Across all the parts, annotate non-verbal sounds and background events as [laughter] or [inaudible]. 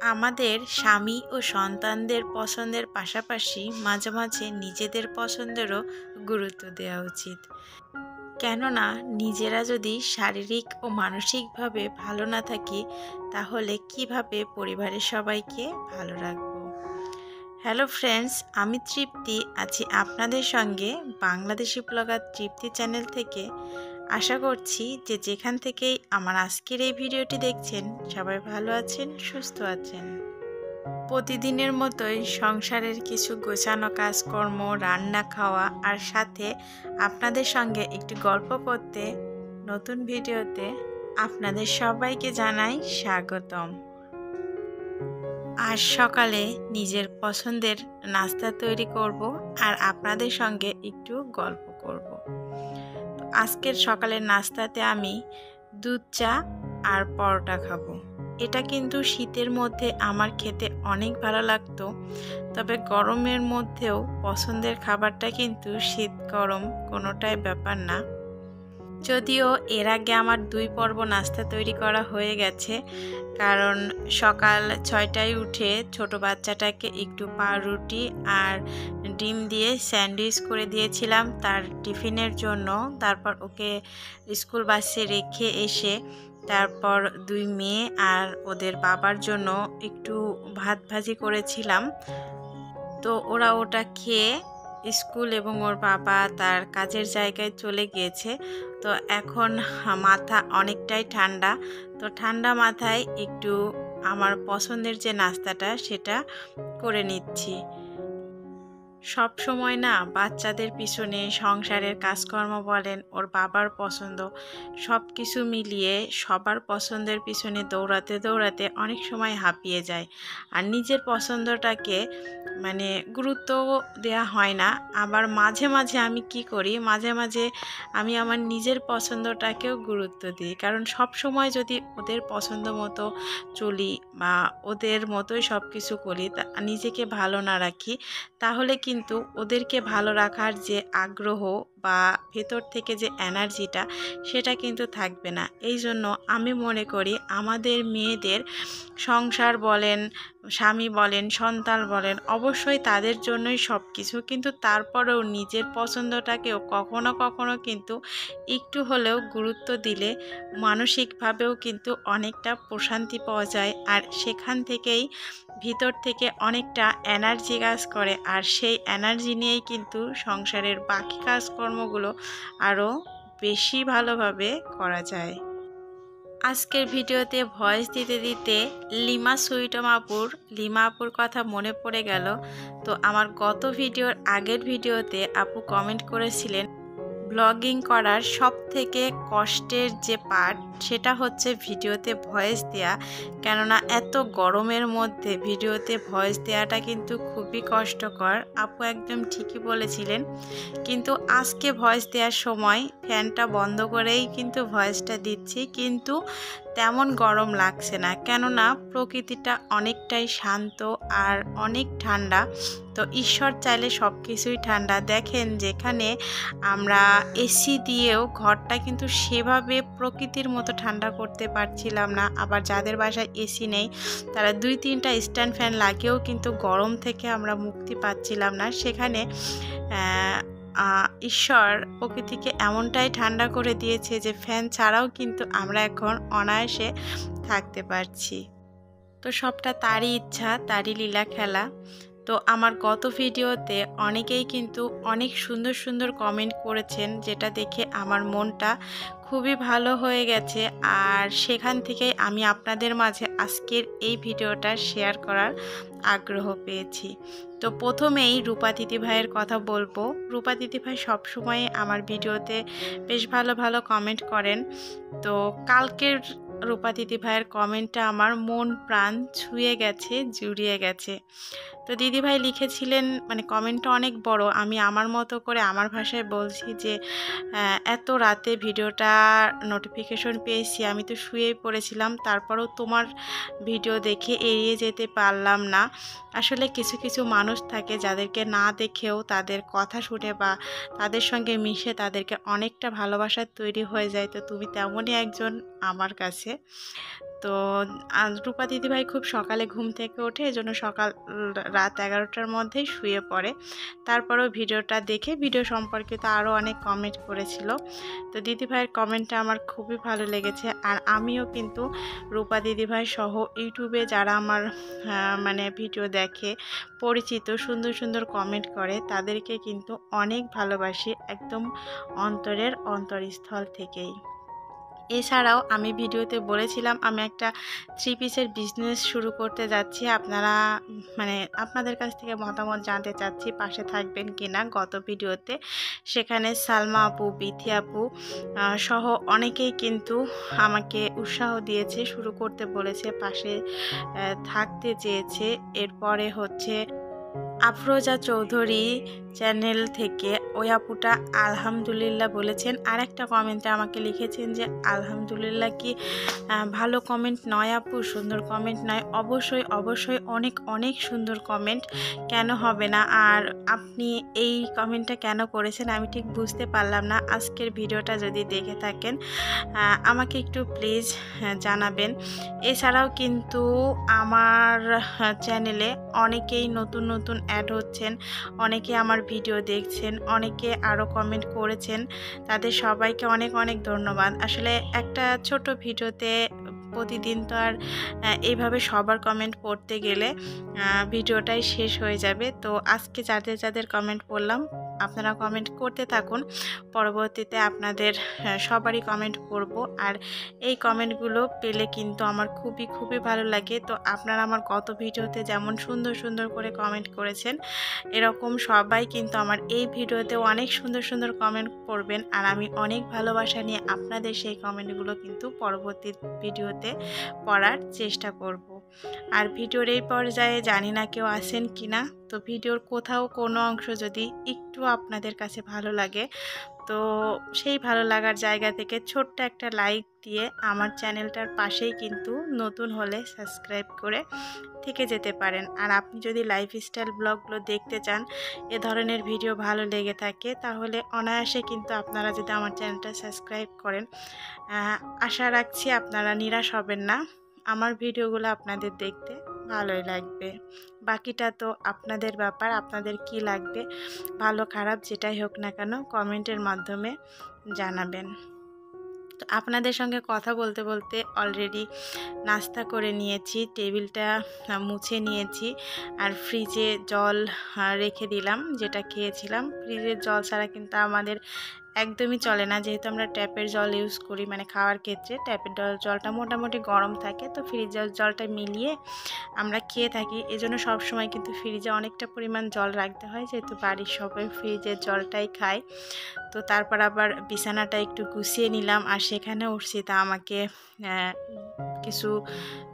আমাদের স্বামী ও সন্তানদের পছন্দের পাশাপাশি মাঝে মাঝে নিজেদের পছন্দেরও গুরুত্ব দেওয়া উচিত। কেননা, নিজেরা যদি শারীরিক ও মানসিকভাবে ভালো না থাকি, তাহলে কীভাবে পরিবারের সবাইকে ভালো রাখব? হ্যালো ফ্রেন্ডস, আমি তৃপ্তি। আছি আপনাদের সঙ্গে বাংলাদেশি ব্লগার তৃপ্তি চ্যানেল থেকে। আশা করছি যে যেখান থেকেই আমার আজকের এই ভিডিওটি দেখছেন, সবাই ভালো আছেন, সুস্থ আছেন। প্রতিদিনের মতোই সংসারের কিছু গোছানো কাজকর্ম, রান্না খাওয়া আর সাথে আপনাদের সঙ্গে একটি গল্প করতে নতুন ভিডিওতে আপনাদের সবাইকে জানাই স্বাগতম। আজ সকালে নিজের পছন্দের নাস্তা তৈরি করব আর আপনাদের সঙ্গে একটু গল্প করব। আজকের সকালের নাস্তাতে আমি দুধ চা আর পরোটা খাব। এটা কিন্তু শীতের মধ্যে আমার খেতে অনেক ভালো লাগতো, তবে গরমের মধ্যেও পছন্দের খাবারটা কিন্তু শীত গরম কোনোটাই ব্যাপার না। যদিও এর আগে আমার দুই পর্ব নাস্তা তৈরি করা হয়ে গেছে, কারণ সকাল ছয়টায় উঠে ছোট বাচ্চাটাকে একটু পাউরুটি আর ডিম দিয়ে স্যান্ডউইচ করে দিয়েছিলাম তার টিফিনের জন্য। তারপর ওকে স্কুল বাসে রেখে এসে তারপর দুই মেয়ে আর ওদের বাবার জন্য একটু ভাত ভাজি করেছিলাম। তো ওরা ওটা খেয়ে স্কুল এবং ওর বাবা তার কাজের জায়গায় চলে গিয়েছে। তো এখন মাথা অনেকটাই ঠান্ডা। তো ঠান্ডা মাথায় একটু আমার পছন্দের যে নাস্তাটা সেটা করে নিচ্ছি। সব সময় না বাচ্চাদের পিছনে সংসারের কাজকর্ম বলেন, ওর বাবার পছন্দ। সব কিছু মিলিয়ে সবার পছন্দের পিছনে দৌড়াতে দৌড়াতে অনেক সময় হাঁপিয়ে যায়। আর নিজের পছন্দটাকে মানে গুরুত্ব দেয়া হয় না। আবার মাঝে মাঝে আমি কি করি, মাঝে মাঝে আমি আমার নিজের পছন্দটাকেও গুরুত্ব দিই। কারণ সব সময় যদি ওদের পছন্দ মতো চলি বা ওদের মতোই সব কিছু করি, তা নিজেকে ভালো না রাখি, তাহলে কিন্তু ওদেরকে ভালো রাখার যে আগ্রহ বা ভেতর থেকে যে এনার্জিটা সেটা কিন্তু থাকবে না। এই জন্য আমি মনে করি আমাদের মেয়েদের সংসার বলেন, স্বামী বলেন, সন্তান বলেন, অবশ্যই তাদের জন্যই সব কিছু কিন্তু তারপরেও নিজের পছন্দটাকেও কখনো কখনো কিন্তু একটু হলেও গুরুত্ব দিলে মানসিকভাবেও কিন্তু অনেকটা প্রশান্তি পাওয়া যায়। আর সেখান থেকেই ভিতর থেকে অনেকটা এনার্জি কাজ করে। আর সেই এনার্জি নিয়েই কিন্তু সংসারের বাকি কাজকর্মগুলো আরও বেশি ভালোভাবে করা যায়। আজকের ভিডিওতে ভয়েস দিতে দিতে লিমা সুইটম আপুর, লিমা আপুর কথা মনে পড়ে গেল। তো আমার গত ভিডিওর আগের ভিডিওতে আপু কমেন্ট করেছিলেন ব্লগিং করার সব থেকে কষ্টের যে পার্ট সেটা হচ্ছে ভিডিওতে ভয়েস দেওয়া কেননা এত গরমের মধ্যে ভিডিওতে ভয়েস দেওয়াটা কিন্তু খুবই কষ্টকর। আপু একদম ঠিকই বলেছিলেন। কিন্তু আজকে ভয়েস দেওয়ার সময় ফ্যানটা বন্ধ করেই কিন্তু ভয়েসটা দিচ্ছি। কিন্তু তেমন গরম লাগছে না, কেননা প্রকৃতিটা অনেকটাই শান্ত আর অনেক ঠান্ডা। তো ঈশ্বর চাইলে সব কিছুই ঠান্ডা। দেখেন যেখানে আমরা এসি দিয়েও ঘরটা কিন্তু সেভাবে প্রকৃতির মতো ঠান্ডা করতে পারছিলাম না। আবার যাদের বাসায় এসি নেই, তারা দুই তিনটা স্ট্যান্ড ফ্যান লাগিয়েও কিন্তু গরম থেকে আমরা মুক্তি পাচ্ছিলাম না। সেখানে ঈশ্বর প্রকৃতিকে এমনটাই ঠান্ডা করে দিয়েছে যে ফ্যান ছাড়াও কিন্তু আমরা এখন অনায়াসে থাকতে পারছি। তো সবটা তারই ইচ্ছা, তারই লীলা খেলা। তো আমার গত ভিডিওতে অনেকেই কিন্তু অনেক সুন্দর সুন্দর কমেন্ট করেছেন, যেটা দেখে আমার মনটা খুবই ভালো হয়ে গেছে। আর সেখান থেকেই আমি আপনাদের মাঝে আজকের এই ভিডিওটা শেয়ার করার আগ্রহ পেয়েছি। তো প্রথমেই রূপা দিদি ভাইয়ের কথা বলব। রূপা দিদি ভাই সবসময় আমার ভিডিওতে বেশ ভালো ভালো কমেন্ট করেন। তো কালকের রূপা দিদি ভাইয়ের কমেন্টটা আমার মন, প্রাণ ছুঁয়ে গেছে, জুড়িয়ে গেছে। তো দিদিভাই লিখেছিলেন মানে কমেন্টটা অনেক বড়, আমি আমার মতো করে আমার ভাষায় বলছি যে এত রাতে ভিডিওটা নোটিফিকেশন পেয়েছি, আমি তো শুয়ে পড়েছিলাম, তারপরও তোমার ভিডিও দেখে এড়িয়ে যেতে পারলাম না। আসলে কিছু কিছু মানুষ থাকে যাদেরকে না দেখেও তাদের কথা শুনে বা তাদের সঙ্গে মিশে তাদেরকে অনেকটা ভালোবাসা তৈরি হয়ে যায়। তো তুমি তেমনই একজন আমার কাছে। তো রূপা দিদিভাই খুব সকালে ঘুম থেকে ওঠে, এজন্য সকাল রাত এগারোটার মধ্যেই শুয়ে পড়ে। তারপরেও ভিডিওটা দেখে, ভিডিও সম্পর্কিত আরও অনেক কমেন্ট করেছিল। তো দিদিভাইয়ের কমেন্টটা আমার খুবই ভালো লেগেছে। আর আমিও কিন্তু রূপা দিদিভাই সহ ইউটিউবে যারা আমার মানে ভিডিও দেখে, পরিচিত, সুন্দর সুন্দর কমেন্ট করে, তাদেরকে কিন্তু অনেক ভালোবাসি, একদম অন্তরের অন্তরস্থল থেকেই। এছাড়াও আমি ভিডিওতে বলেছিলাম আমি একটা থ্রি পিসের বিজনেস শুরু করতে যাচ্ছি। আপনারা মানে আপনাদের কাছ থেকে মতামত জানতে চাচ্ছি পাশে থাকবেন কি না গত ভিডিওতে। সেখানে সালমা আপু, বিথি আপু সহ অনেকেই কিন্তু আমাকে উৎসাহ দিয়েছে, শুরু করতে বলেছে, পাশে থাকতে চেয়েছে। এরপরে হচ্ছে আফরোজা চৌধুরী চ্যানেল থেকে ওই আপুটা আলহামদুলিল্লাহ বলেছেন। আর একটা কমেন্টে আমাকে লিখেছেন যে, আলহামদুলিল্লাহ কি ভালো কমেন্ট নয় আপু, সুন্দর কমেন্ট নয়। অবশ্যই অবশ্যই অনেক অনেক সুন্দর কমেন্ট কেন হবে না? আর আপনি এই কমেন্টটা কেন করেছেন আমি ঠিক বুঝতে পারলাম না। আজকের ভিডিওটা যদি দেখে থাকেন আমাকে একটু প্লিজ জানাবেন। এছাড়াও কিন্তু আমার চ্যানেলে অনেকেই নতুন নতুন অ্যাড হচ্ছেন। অনেকে আমার ভিডিও দেখছেন, অনেকে আরও কমেন্ট করেছেন, তাদের সবাইকে অনেক অনেক ধন্যবাদ। আসলে একটা ছোট ভিডিওতে প্রতিদিন তো আর এইভাবে সবার কমেন্ট পড়তে গেলে ভিডিওটাই শেষ হয়ে যাবে। তো আজকে যাদের যাদের কমেন্ট পড়লাম আপনারা কমেন্ট করতে থাকুন। পরবর্তীতে আপনাদের সবারই কমেন্ট করব। আর এই কমেন্টগুলো পেলে কিন্তু আমার খুবই খুবই ভালো লাগে। তো আপনারা আমার গত ভিডিওতে যেমন সুন্দর সুন্দর করে কমেন্ট করেছেন, এরকম সবাই কিন্তু আমার এই ভিডিওতে অনেক সুন্দর সুন্দর কমেন্ট করবেন। আর আমি অনেক ভালোবাসা নিয়ে আপনাদের সেই কমেন্টগুলো কিন্তু পরবর্তী ভিডিওতে পড়ার চেষ্টা করব। আর ভিডিওর এই পর্যায়ে জানি না কেউ আসেন কি না তো ভিডিওর কোথাও কোনো অংশ যদি একটু আপনাদের কাছে ভালো লাগে, তো সেই ভালো লাগার জায়গা থেকে ছোট্ট একটা লাইক দিয়ে আমার চ্যানেলটার পাশেই কিন্তু নতুন হলে সাবস্ক্রাইব করে থেকে যেতে পারেন। আর আপনি যদি লাইফস্টাইল ব্লগগুলো দেখতে চান, এ ধরনের ভিডিও ভালো লেগে থাকে, তাহলে অনায়াসে কিন্তু আপনারা যদি আমার চ্যানেলটা সাবস্ক্রাইব করেন আশা রাখছি আপনারা নিরাশ হবেন না। আমার ভিডিওগুলো আপনাদের দেখতে ভালোই লাগবে। বাকিটা তো আপনাদের ব্যাপার, আপনাদের কি লাগবে, ভালো খারাপ যেটাই হোক না কেন কমেন্টের মাধ্যমে জানাবেন। তো আপনাদের সঙ্গে কথা বলতে বলতে অলরেডি নাস্তা করে নিয়েছি, টেবিলটা মুছে নিয়েছি আর ফ্রিজে জল রেখে দিলাম, যেটা খেয়েছিলাম। ফ্রিজের জল ছাড়া কিন্তু আমাদের একদমই চলে না। যেহেতু আমরা ট্যাপের জল ইউজ করি মানে খাওয়ার ক্ষেত্রে ট্যাপের জলটা মোটামুটি গরম থাকে, তো ফ্রিজের জলটা মিলিয়ে আমরা খেয়ে থাকি। এজন্য সবসময় কিন্তু ফ্রিজে অনেকটা পরিমাণ জল রাখতে হয়, যেহেতু বাড়ির সবাই ফ্রিজের জলটাই খায়। তো তারপর আবার বিছানাটা একটু গুছিয়ে নিলাম আর সেখানে উঠছি। তা আমাকে কিছু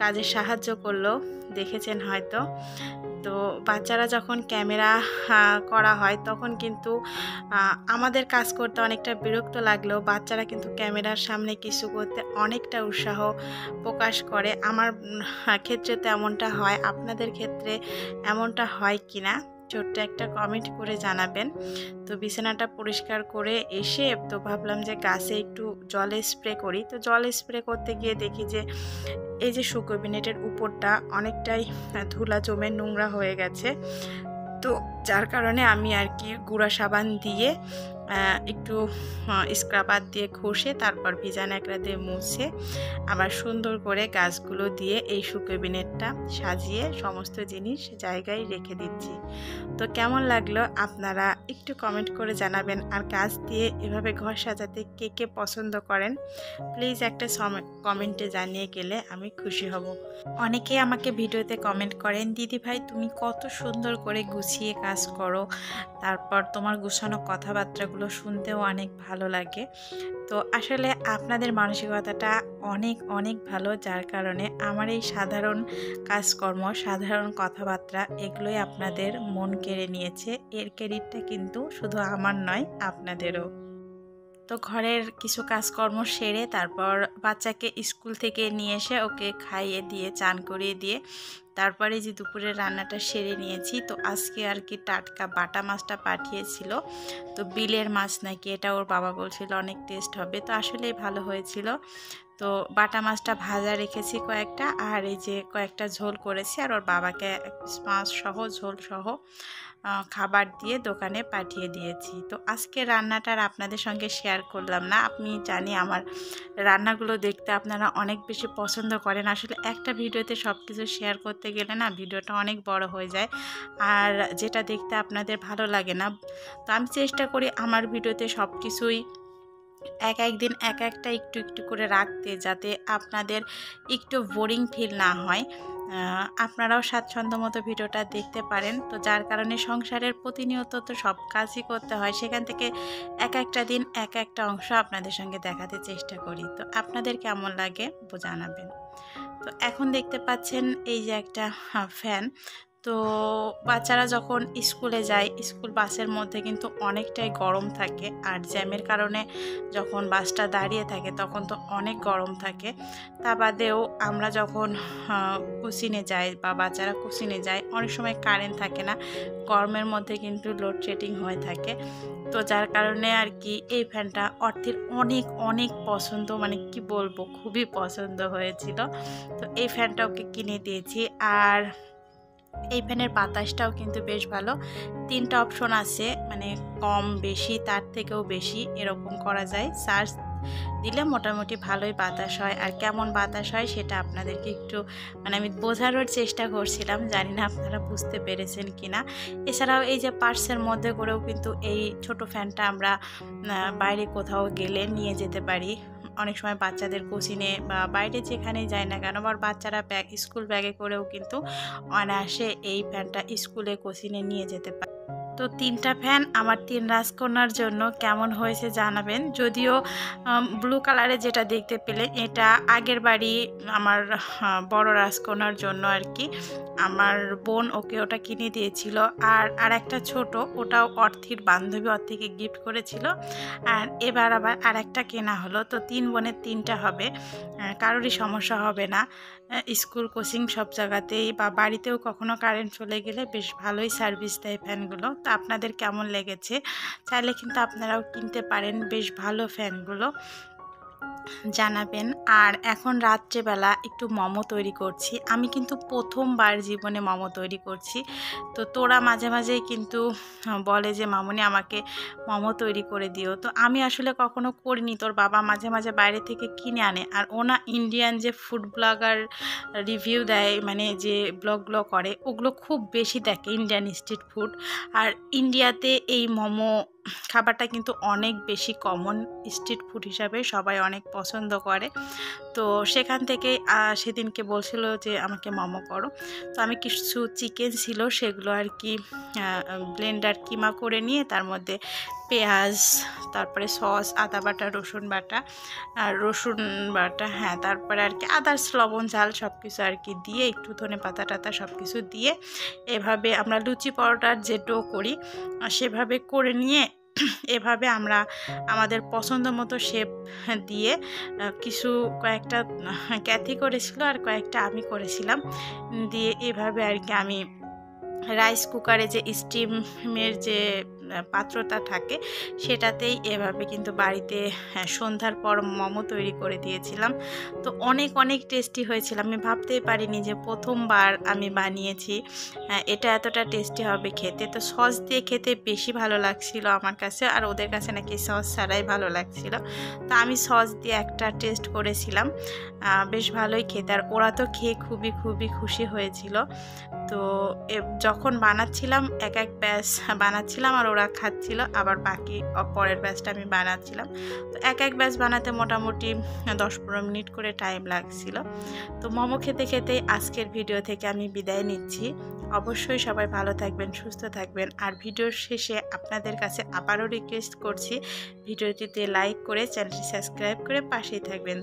কাজে সাহায্য করল, দেখেছেন হয়তো। তো বাচ্চারা যখন ক্যামেরা করা হয় তখন কিন্তু আমাদের কাজ করতে অনেকটা বিরক্ত লাগলেও বাচ্চারা কিন্তু ক্যামেরার সামনে কিছু করতে অনেকটা উৎসাহ প্রকাশ করে। আমার ক্ষেত্রে তো এমনটা হয়। আপনাদের ক্ষেত্রে এমনটা হয় কি না ছোট্ট একটা কমেন্ট করে জানাবেন। তো বিছানাটা পরিষ্কার করে এসে তো ভাবলাম যে গাছে একটু জলে স্প্রে করি। তো জল স্প্রে করতে গিয়ে দেখি যে এই যে সুকোবিনেটের উপরটা অনেকটাই ধুলা জমে নোংরা হয়ে গেছে। তো যার কারণে আমি আর কি গুঁড়া সাবান দিয়ে একটু স্ক্রাবার দিয়ে ঘষে তারপর ভিজা ন্যাকড়া দিয়ে মুছে আবার সুন্দর করে গাছগুলো দিয়ে এই সুকেবিনেটটা সাজিয়ে সমস্ত জিনিস জায়গায় রেখে দিচ্ছি। তো কেমন লাগল আপনারা একটু কমেন্ট করে জানাবেন। আর গাছ দিয়ে এভাবে ঘর সাজাতে কে কে পছন্দ করেন প্লিজ একটা কমেন্টে জানিয়ে গেলে আমি খুশি হব। অনেকেই আমাকে ভিডিওতে কমেন্ট করেন, দিদি ভাই, তুমি কত সুন্দর করে গুছিয়ে কাজ করো তারপর তোমার গুছানো কথাবার্তাগুলো শুনতেও অনেক ভালো লাগে। তো আসলে আপনাদের মানসিকতাটা অনেক অনেক ভালো, যার কারণে আমার এই সাধারণ কাজকর্ম, সাধারণ কথাবার্তা এগুলোই আপনাদের মন কেড়ে নিয়েছে। এর ক্রেডিটটা কিন্তু শুধু আমার নয়, আপনাদেরও। তো ঘরের কিছু কাজকর্ম সেরে তারপর বাচ্চাকে স্কুল থেকে নিয়ে এসে ওকে খাইয়ে দিয়ে, চান করিয়ে দিয়ে তারপরে যে দুপুরে রান্নাটা সেরে নিয়েছি। তো আজকে আর কি টাটকা বাটা মাছটা পাঠিয়েছিল। তো বিলের মাছ নাকি এটা ওর বাবা বলছিল অনেক টেস্ট হবে। তো আসলেই ভালো হয়েছিল। তো বাটা মাছটা ভাজা রেখেছি কয়েকটা আর এই যে কয়েকটা ঝোল করেছি আর ওর বাবাকে মাছ সহ, ঝোল সহ খাবার দিয়ে দোকানে পাঠিয়ে দিয়েছি। তো আজকে রান্নাটার আপনাদের সঙ্গে শেয়ার করলাম না। আপনি জানি আমার রান্নাগুলো দেখতে আপনারা অনেক বেশি পছন্দ করেন। আসলে একটা ভিডিওতে সব কিছু শেয়ার করতে গেলে না ভিডিওটা অনেক বড় হয়ে যায়। আর যেটা দেখতে আপনাদের ভালো লাগে না, তো আমি চেষ্টা করি আমার ভিডিওতে সব কিছুই এক এক দিন এক একটা একটু একটু করে রাখতে যাতে আপনাদের একটু বোরিং ফিল না হয়। আপনারাও স্বাচ্ছন্দ্য মতো ভিডিওটা দেখতে পারেন। তো যার কারণে সংসারের প্রতিনিয়ত তো সব কাজই করতে হয়, সেখান থেকে এক একটা দিন এক একটা অংশ আপনাদের সঙ্গে দেখাতে চেষ্টা করি। তো আপনাদের কেমন লাগে জানাবেন। তো এখন দেখতে পাচ্ছেন এই যে একটা ফ্যান তো বাচ্চারা যখন স্কুলে যায়, স্কুল বাসের মধ্যে কিন্তু অনেকটাই গরম থাকে। আর জ্যামের কারণে যখন বাসটা দাঁড়িয়ে থাকে তখন তো অনেক গরম থাকে। তা বাদেও আমরা যখন কুসিনে যাই বা বাচ্চারা কুসিনে যায়, অনেক সময় কারেন্ট থাকে না। গরমের মধ্যে কিন্তু লোডশেডিং হয়ে থাকে। তো যার কারণে আর কি এই ফ্যানটা অর্থের অনেক অনেক পছন্দ মানে কি বলব, খুবই পছন্দ হয়েছিল। তো এই ফ্যানটা ওকে কিনে দিয়েছি। আর এই ফ্যানের বাতাসটাও কিন্তু বেশ ভালো। তিনটা অপশন আছে মানে কম বেশি, তার থেকেও বেশি এরকম করা যায়। চার্জ দিলে মোটামুটি ভালোই বাতাস হয়। আর কেমন বাতাস হয় সেটা আপনাদেরকে একটু মানে আমি বোঝানোর চেষ্টা করছিলাম, জানি না আপনারা বুঝতে পেরেছেন কি না এছাড়াও এই যে পার্সের মধ্যে করেও কিন্তু এই ছোট ফ্যানটা আমরা বাইরে কোথাও গেলে নিয়ে যেতে পারি। অনেক সময় বাচ্চাদের কোচিনে বা বাইরে যেখানে যায় না কেন, আবার বাচ্চারা ব্যাগ, স্কুল ব্যাগে করেও কিন্তু অনায়াসে এই ফ্যানটা স্কুলে, কোচিনে নিয়ে যেতে পারে। তো তিনটা ফ্যান আমার তিন রাজকন্যার জন্য কেমন হয়েছে জানাবেন? যদিও ব্লু কালারে যেটা দেখতে পেলে, এটা আগের বাড়ি আমার বড় রাজকন্যার জন্য আর কি। আমার বোন ওকে ওটা কিনে দিয়েছিল আর আর একটা ছোট, ওটাও অর্থির বান্ধবী ওর থেকে গিফট করেছিল। আর এবার আবার আর একটা কেনা হলো, তো তিন বোনের তিনটা হবে। কারোরই সমস্যা হবে না। স্কুল, কোচিং সব জায়গাতেই বা বাড়িতেও কখনো কারেন্ট চলে গেলে বেশ ভালোই সার্ভিস দেয় ফ্যানগুলো তো আপনাদের কেমন লেগেছে? চাইলে কিন্তু আপনারাও কিনতে পারেন বেশ ভালো ফ্যানগুলো জানাবেন। আর এখন রাত্রেবেলা একটু মোমো তৈরি করছি। আমি কিন্তু প্রথমবার জীবনে মোমো তৈরি করছি। তো তোরা মাঝে মাঝেই কিন্তু বলে যে, মামনি, আমাকে মোমো তৈরি করে দিও। তো আমি আসলে কখনো করিনি। তোর বাবা মাঝে মাঝে বাইরে থেকে কিনে আনে। আর ওনা ইন্ডিয়ান যে ফুড ব্লগার রিভিউ দেয় মানে যে ব্লগগুলো করে, ওগুলো খুব বেশি দেখে ইন্ডিয়ান স্ট্রিট ফুড আর ইন্ডিয়াতে এই মোমো খাবারটা কিন্তু অনেক বেশি কমন স্ট্রিট ফুড হিসাবে সবাই অনেক পছন্দ করে। তো সেখান থেকে সেদিনকে বলছিল যে, আমাকে মোমো করো। তো আমি কিছু চিকেন ছিল, সেগুলো আর কি ব্লেন্ডার কিমা করে নিয়ে তার মধ্যে পেঁয়াজ, তারপরে সস, আদা বাটা, রসুন বাটা, আর রসুন বাটা হ্যাঁ তারপরে আর কি আদার্স, লবণ, ঝাল সব কিছু আর কি দিয়ে একটু ধনে পাতা টাতা সব কিছু দিয়ে এভাবে আমরা লুচি পরোটার যে ডো করি সেভাবে করে নিয়ে [clears throat] এভাবে আমরা আমাদের পছন্দ মতো শেপ দিয়ে কিছু কয়েকটা ক্যাথি করেছিল আর কয়েকটা আমি করেছিলাম। দিয়ে এভাবে আর কি আমি রাইস কুকারে যে স্টিমের যে পাত্রটা থাকে সেটাতেই এভাবে কিন্তু বাড়িতে হ্যাঁ, সন্ধ্যার পর মোমো তৈরি করে দিয়েছিলাম। তো অনেক অনেক টেস্টি হয়েছিল। আমি ভাবতেই পারিনি যে প্রথমবার আমি বানিয়েছি। হ্যাঁ, এটা এতটা টেস্টি হবে খেতে। তো সস দিয়ে খেতে বেশি ভালো লাগছিল আমার কাছে আর ওদের কাছে নাকি সস ছাড়াই ভালো লাগছিল। তো আমি সস দিয়ে একটা টেস্ট করেছিলাম। বেশ ভালোই খেতে। আর ওরা তো খেয়ে খুবই খুবই খুশি হয়েছিল। তো যখন বানাচ্ছিলাম, এক এক ব্যাস বানাচ্ছিলাম আর ওরা খাচ্ছিল। আবার বাকি পরের ব্যাচটা আমি বানাচ্ছিলাম। তো এক এক ব্যাচ বানাতে মোটামুটি দশ পনেরো মিনিট করে টাইম লাগছিল। তো মোমো খেতে খেতে আজকের ভিডিও থেকে আমি বিদায় নিচ্ছি। অবশ্যই সবাই ভালো থাকবেন, সুস্থ থাকবেন। আর ভিডিওর শেষে আপনাদের কাছে আবারও রিকোয়েস্ট করছি ভিডিওটিতে লাইক করে চ্যানেলটি সাবস্ক্রাইব করে পাশেই থাকবেন।